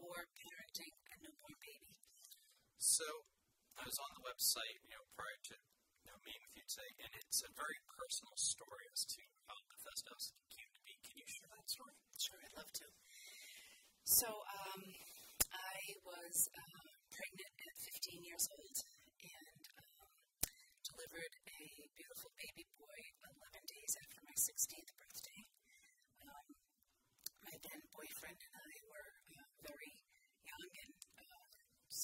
or parenting a newborn baby. So I was on the website, you know, prior to you know, meeting with you today, and it's a very personal story as to how Bethesda came to be. Can you share that story? Sure, I'd love to. So, um, I was uh, pregnant at 15 years old and um, delivered a beautiful baby boy 11 days after my 16th birthday. Um, my then boyfriend and I were uh, very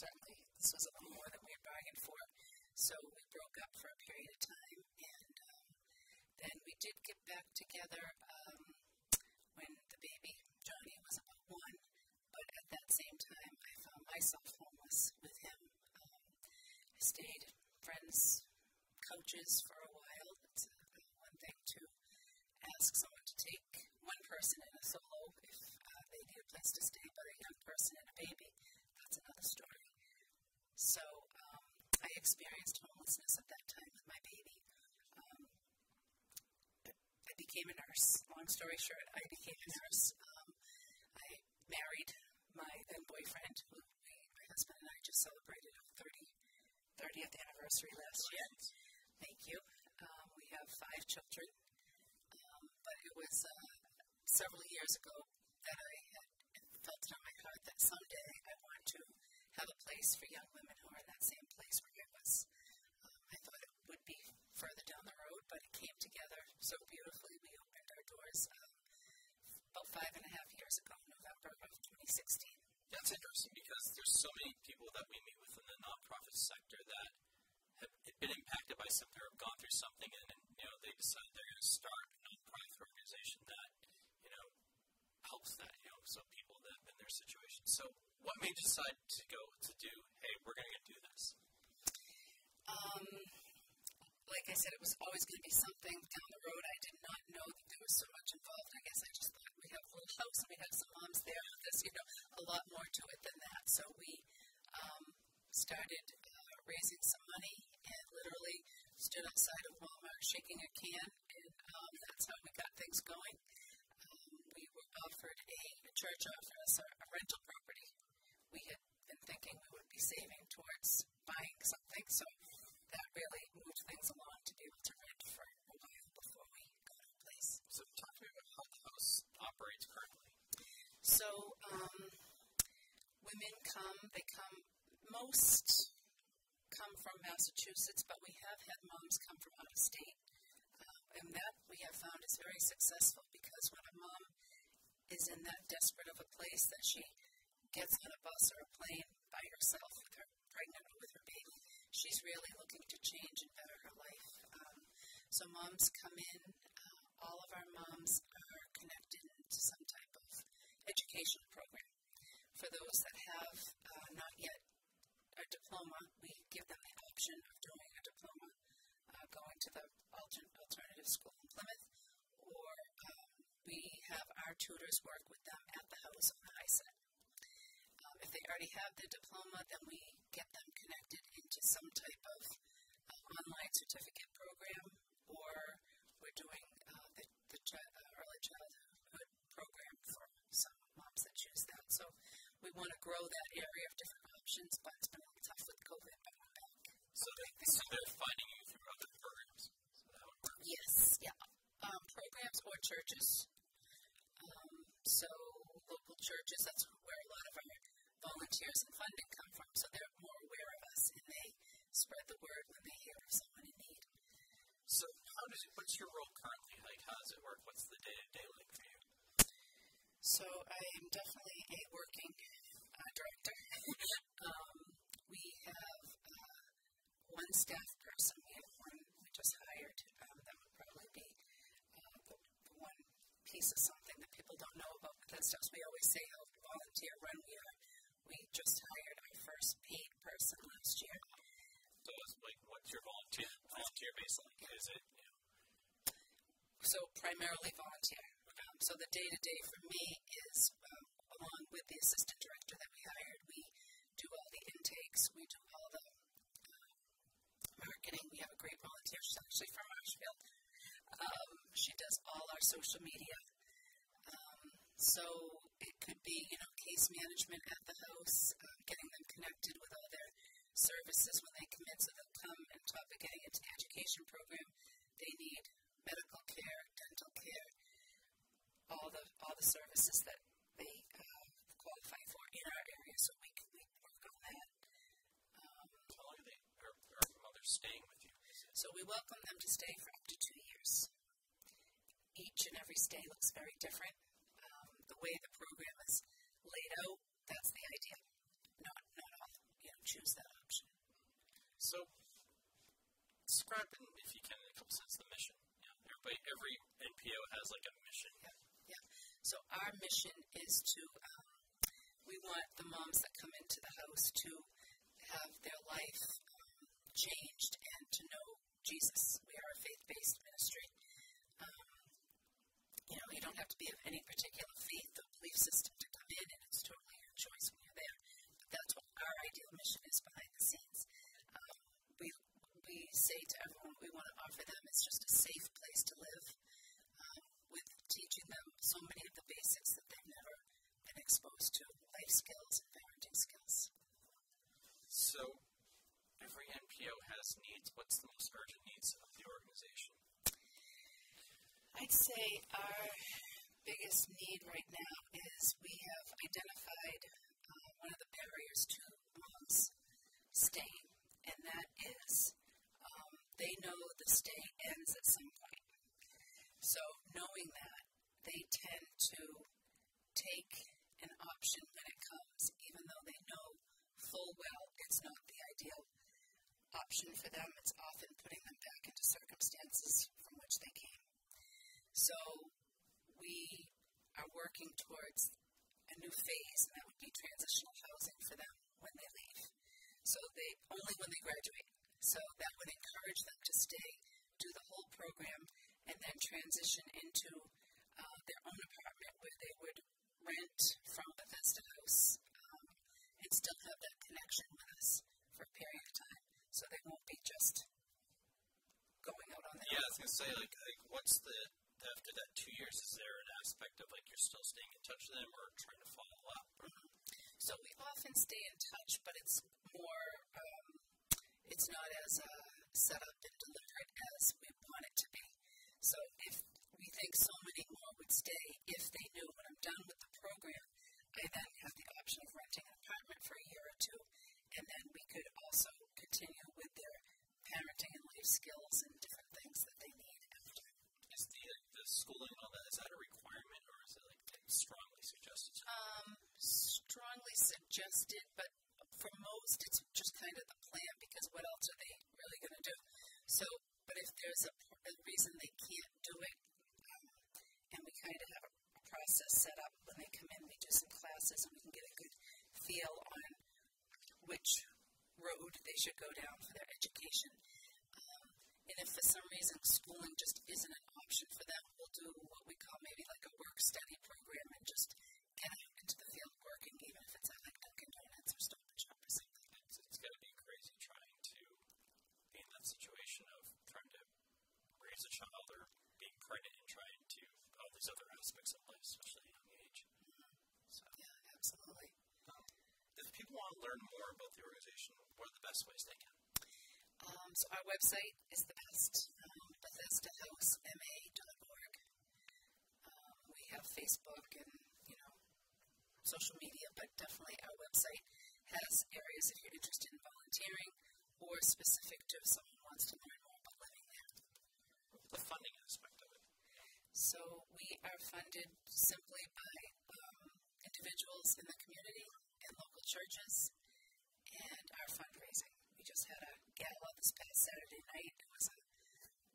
certainly this was a little more than we had bargained for. So we broke up for a period of time, and um, then we did get back together um, when the baby Johnny was about one. But at that same time, I found myself homeless with him. Um, I stayed friends' couches for a while. It's uh, one thing to ask someone to take one person in a solo if uh, they need a place to stay, but a young person and a baby, that's another story. So um, I experienced homelessness at that time with my baby. Um, I became a nurse. Long story short, I became a nurse. Um, I married my then boyfriend, who we, my husband and I just celebrated our 30, 30th anniversary last year. Thank you. Um, we have five children, um, but it was uh, several years ago that I had felt it on my heart that someday I want to have a place for young women who are in that same place where I was. Um, I thought it would be further down the road, but it came together so beautifully. We opened our doors um, about five and a half years ago, November of 2016. That's interesting because there's so many people that we meet with in the nonprofit sector that have been impacted by something or gone through something, and, and you know they decide they're going to start a nonprofit organization that you know helps that you know some people that have been in their situation. So, what made you decide to go to do? Hey, we're going to do this. Um, like I said, it was always going to be something down the road. I did not know that there was so much involved. I guess I just thought we have a little house and we have some moms there. There's, you know, a lot more to it than that. So we um, started uh, raising some money and literally stood outside of Walmart shaking a can, and um, that's how we got things going. Um, we were offered a, a church offered us a, a rental property. We had been thinking we would be saving towards buying something, so that really moved things along to be able to rent for a while before we go to a place. So, talk to me about how the house operates currently. So, um, women come, they come, most come from Massachusetts, but we have had moms come from out of state. Uh, and that we have found is very successful because when a mom is in that desperate of a place that she gets on a bus or a plane by herself with her pregnant or with her baby, she's really looking to change and better her life. Um, so moms come in. Uh, all of our moms are connected to some type of educational program. For those that have uh, not yet a diploma, we give them the option of doing a diploma, uh, going to the altern- alternative school in Plymouth, or um, we have our tutors work with them at the house on the HISET. They already have the diploma, then we get them connected into some type of uh, online certificate program, or we're doing uh, the, the chi- uh, early childhood program for some moms that choose that. So we want to grow that area of different options, but it's been a little tough with COVID, but we're back. So, they, so they're finding you through other programs. So. Yes, yeah. Um, programs or churches. Um, so local churches, that's where a lot of our volunteers and funding come from. So they're more aware of us and they spread the word when they hear of someone in need. So, how does it, what's your role currently? Like, how does it work? What's the day to day like for you? So I am definitely a working uh, director. um, we have uh, one staff person. We have one we just hired. Um, that would probably be uh, the, the one piece of something that people don't know about Bethesda. We always say how volunteer run we are we just hired our first paid person last year. So, like, what's your volunteer volunteer base like? Is it? You know? So primarily volunteer. Um, so the day to day for me is um, along with the assistant director that we hired, we do all the intakes, we do all the um, marketing. We have a great volunteer. She's actually from Marshfield. Um, she does all our social media. Um, so it could be, you know, case management at the house, uh, getting them connected with all their services when they come in. So they'll come and talk about getting into the education program. They need medical care, dental care, all the all the services that they uh, qualify for in our area. So we can we work on that. Um, How long are they? Are, are mothers staying with you? so we welcome them to stay for up to two years. Each and every stay looks very different. The way the program is laid out, that's the idea. Not not all, you know, choose that option. So, describe, if you can, in a couple sentences, the mission. Know, everybody, every NPO has like a mission. Yeah. So our mission is to, um, we want the moms that come into the house to have their life um, changed and to know Jesus. We are a faith-based ministry. Um, you know, you don't have to be of any particular faith system to come in, and it's totally your choice when you're there. But that's what our ideal mission is behind the scenes. Um, we we say to everyone we want to offer them is just a safe place to live um, with teaching them so many of the basics that they've never been exposed to life skills and parenting skills. So, every NPO has needs. What's the most urgent needs of the organization? I'd say the stay ends at some point. So, knowing that, they tend to take an option when it comes, even though they know full well it's not the ideal option for them. It's often putting them back into circumstances from which they came. So we are working towards a new phase, and that would be transitional housing for them when they leave. So they only when they graduate. So that would encourage them to stay, do the whole program, and then transition into uh, their own apartment where they would rent from Bethesda House um, and still have that connection with us for a period of time. So they won't be just going out on their Yeah, I was gonna say, like, like, what's the after that two years? Is there an aspect of like you're still staying in touch with them or trying to follow up? Or, So we often stay in touch, but it's more, um, it's not as uh, set up and deliberate as we want it to be. So if we think so many more would stay if they knew when I'm done with the program, I then have the option of renting an apartment for a year or two, and then we could also continue with their parenting and life skills and different things that they need after. is the the schooling and all that is that a requirement or is it like strongly suggested? Um, strongly suggested, but for most, it's just kind of the plan because what else are they really going to do? So, but if there's a, a reason they can't do it, um, and we kind of have a, a process set up when they come in, we do some classes and we can get a good feel on which road they should go down for their education. Um, and if for some reason schooling just isn't an option for them, we'll do what we call maybe like a work study program and just get out into the field working, even if it's at like Dunkin' Donuts or Stop and Shop or something. It's, it's got to be crazy trying to be in that situation of trying to raise a child or being pregnant and trying to all these other aspects of life, especially at a young age. So, Yeah, absolutely. if people want to learn more about the organization, what are the best ways they can? Um, so our website is the best, um, BethesdaHouseMA.org. Um, we have Facebook and, you know, social media, but definitely our website has areas if you're interested in volunteering or specific to if someone wants to learn more about living there. The funding aspect of it. So we are funded simply by um, individuals in the community and local churches and our fundraising. We just had a gala this past Saturday night. It was a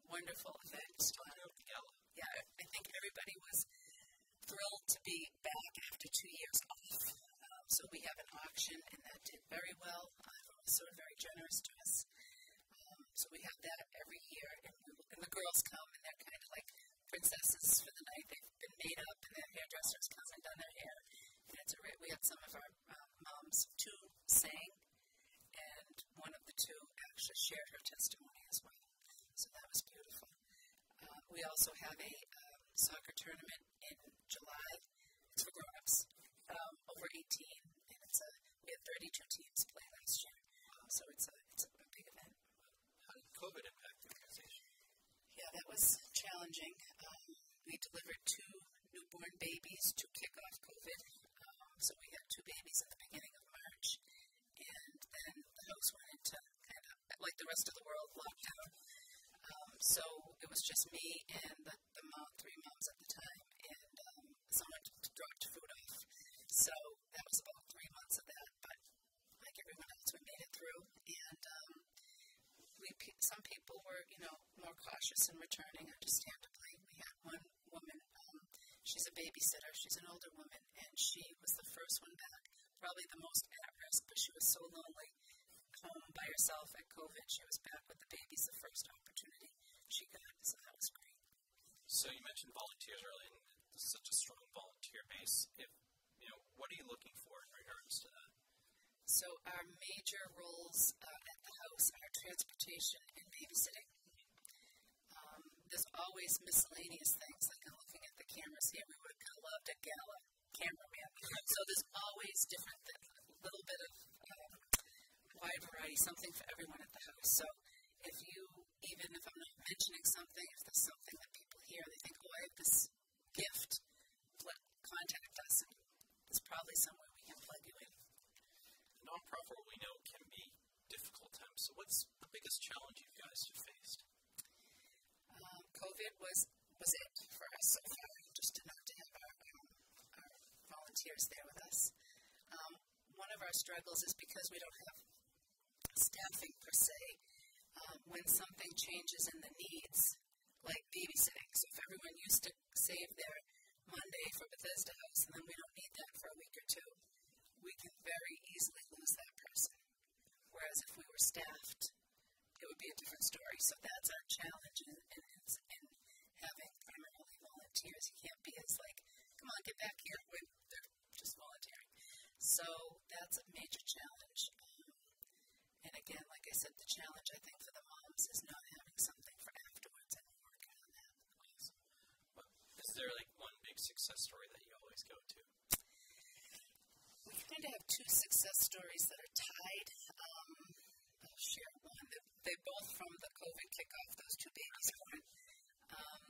wonderful event. Um, about the gala. yeah, I think everybody was thrilled to be back after two years off. Um, so we have an auction, and that did very well. Everyone was sort of very generous to us. Um, so we have that every year, and, we, and the girls come, and they're kind of like princesses for the night. They've been made up, and their hairdressers come and done their hair. And it's a we had some of our comes to saying, and one of the two actually shared her testimony as well. So that was beautiful. Uh, we also have a um, soccer tournament in July. It's for grown ups um, over 18, and it's a, we had 32 teams play last year. So it's a, it's a big event. How did COVID impact the organization? Yeah, that was challenging. Um, we delivered two newborn babies to kick off COVID so we had two babies in the beginning of March, and then the house went into kind of like the rest of the world lockdown. Um, so it was just me and the, the mom, three moms at the time, and um, someone dropped food off. So that was about three months of that. But like everyone else, we made it through, and um, we some people were you know more cautious in returning, understandably. We had one woman. Um, she's a babysitter. She's an older woman, and she first one back, probably the most at risk, but she was so lonely home by herself at COVID. She was back with the babies the first opportunity she got, so that was great. So you mentioned volunteers earlier, and there's such a strong volunteer base. If you know, what are you looking for in regards to that? So our major roles uh, at the house are transportation and babysitting. Um, there's always miscellaneous things, like I'm looking at the cameras here. We would have loved a gala cameraman. So there's always different, a little bit of um, wide variety, something for everyone at the house. So if you, even if I'm not mentioning something, if there's something that people hear, they think, oh, I have this gift, let contact us. And there's probably somewhere we can plug you in. Nonprofit, we know, can be difficult times. So what's the biggest challenge you guys have faced? Um, COVID was was it for us so far, just to not to have volunteers there with us. Um, one of our struggles is because we don't have staffing per se. Um, when something changes in the needs, like babysitting, so if everyone used to save their Monday for Bethesda House and then we don't need that for a week or two, we can very easily lose that person. Whereas if we were staffed, it would be a different story. So that's our challenge in, in, in having primarily volunteers. You can't be as like, come on, get back here when they're just volunteering. So that's a major challenge. Um, and again, like I said, the challenge I think for the moms is not having something for afterwards, and working on that. Awesome. Well, is there like one big success story that you always go to? We kind of have two success stories that are tied. Um, I'll share one. They're both from the COVID kickoff, those two babies born. Um,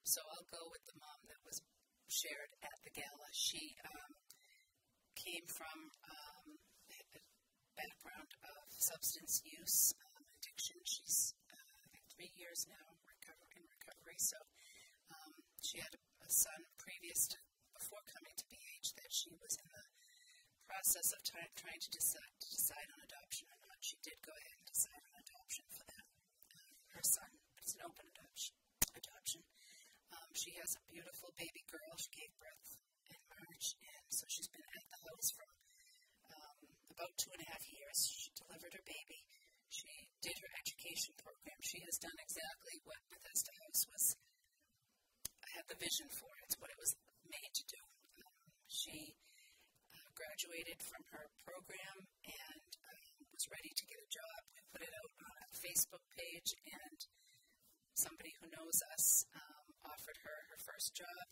so I'll go with the mom that was shared at the gala. She um, came from um, a background of substance use, um, addiction. She's, uh, three years now recover, in recovery. So um, she had a, a son previous to before coming to BH that she was in the process of t- trying to decide, to decide on adoption or not. She did go ahead and decide on adoption for that uh, her son. It's an open adoption. Adoption. Um, she has a beautiful baby girl. She gave birth in March, and so she's been at the house for um, about two and a half years. She delivered her baby. She did her education program. She has done exactly what Bethesda House was had the vision for. It's what it was made to do. Um, she uh, graduated from her program and um, was ready to get a job. We put it out on a Facebook page, and somebody who knows us um, offered her her first job,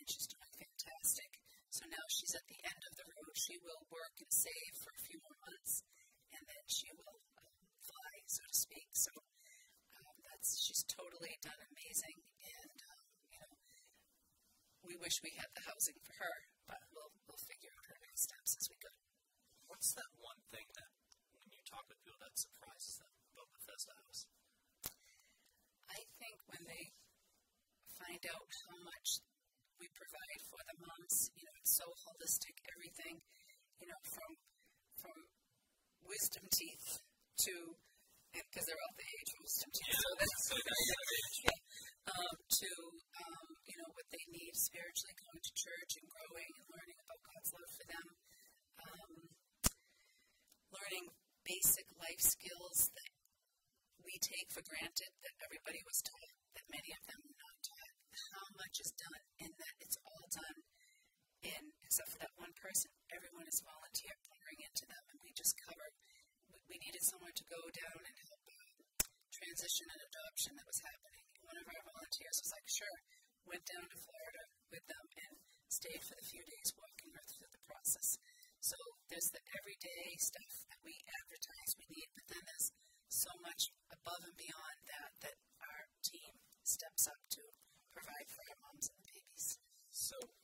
and she's doing fantastic. So now she's at the end of the road. She will work and save for a few more months, and then she will um, fly, so to speak. So um, that's she's totally done amazing, and um, you know we wish we had the housing for her, but we'll we'll figure out her next steps as we go. What's that one thing that, when you talk with people, that surprises them about Bethesda House? I think when they find out how much we provide for holistic, everything, you know, from from wisdom teeth to because they're all the age of wisdom teeth, Yeah. so that's So now you gotta be- yeah, um, to um, you know what they need spiritually, going to church and growing and learning about God's love for them, um, learning basic life skills that we take for granted that everybody was taught, that many of them were not taught. How much is done, and that it's all done except for that one person, everyone is volunteer pouring into them, and we just cover. We, needed someone to go down and help uh, transition and adoption that was happening. One of our volunteers was like, "Sure, went down to Florida with them and stayed for the few days walking her through the process. So there's the everyday stuff that we advertise we need, but then there's so much above and beyond that that our team steps up to provide for our moms and the babies. So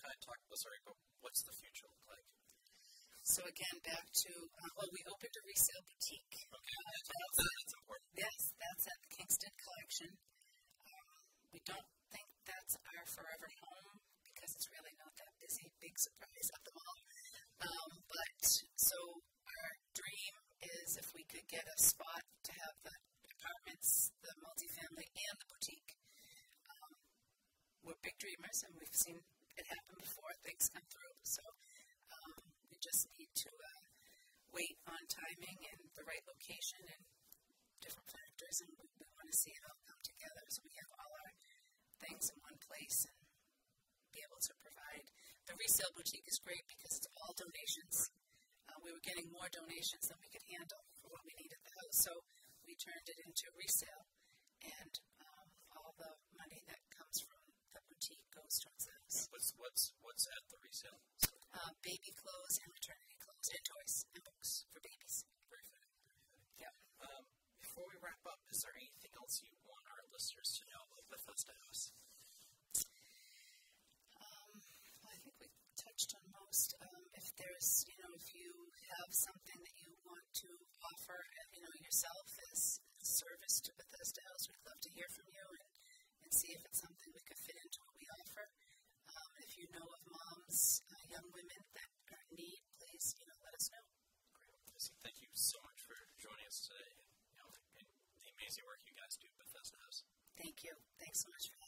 kind of talked, oh, sorry, but what's the future look like? So again, back to uh, well, we opened a resale boutique. Okay, that's, that's, that's important. Yes, that's at the Kingston Collection. Um, we don't think that's our forever home because it's really not that busy. Big surprise at the mall. Um, but so our dream is if we could get a spot to have the apartments, the multifamily, and the boutique. Um, we're big dreamers, and we've seen it happen before. Things come through, so um, we just need to uh, wait on timing and the right location and different factors, and we, we want to see it all come together so we have all our things in one place and be able to provide. The resale boutique is great because it's all donations. Uh, we were getting more donations than we could handle for what we need at the house, so we turned it into resale, and um, all the money that comes from the boutique goes towards house. What's what's what's at the resale? Uh, baby clothes and maternity clothes and toys and books for babies. Very fitting. Yeah. Um, before we wrap up, is there anything else you want our listeners to know about Bethesda House? Um, well, I think we touched on most. Um, if there's, you know, if you have something that you want to offer, uh, you know, yourself as service to Bethesda House, we'd love to hear from you and, and see if it's something we could fit into what we offer. Um, if you know of moms, uh, young women that are in need, please, you know, let us know. Great. Listen, thank you so much for joining us today and, you know, and the amazing work you guys do at Bethesda House. Thank you. Thanks so much for